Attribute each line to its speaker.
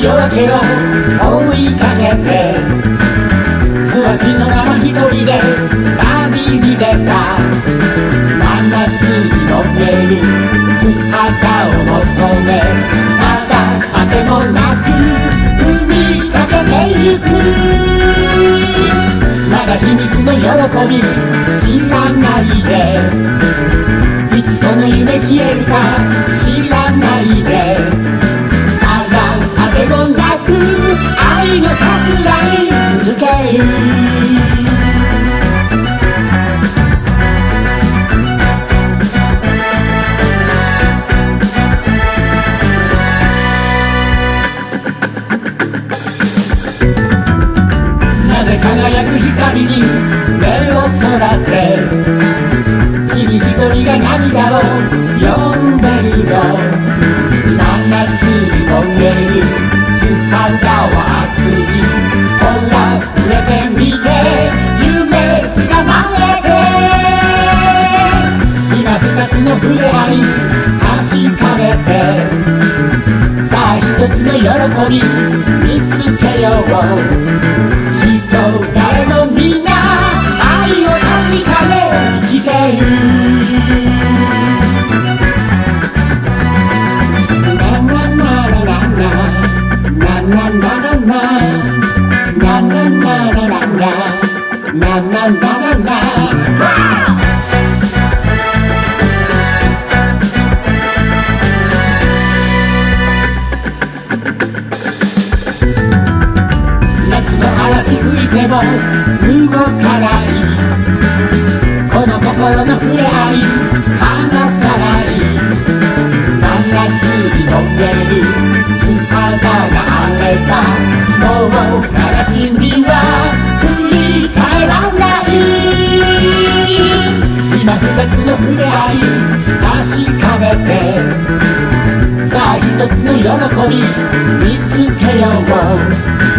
Speaker 1: 夜明けを追いかけて素足のまま一人で旅に出た真夏に燃える素肌を求めただあてもなく海かけてゆくまだ秘密の喜び知らないでいつその夢消えるかなぜ輝く光に目をそらせ君一人が涙を呼んでる。の七つにもでいる。スパルタをて。さあひとつの喜び見つけよう。人誰もみんな愛を確かめ生きてる。なななななななななも動かないこの心の触れ合い離さない真夏に飲んでる素肌があればもう悲しみは振り返らない。今二つの触れ合い確かめてさあ一つの喜び見つけよう。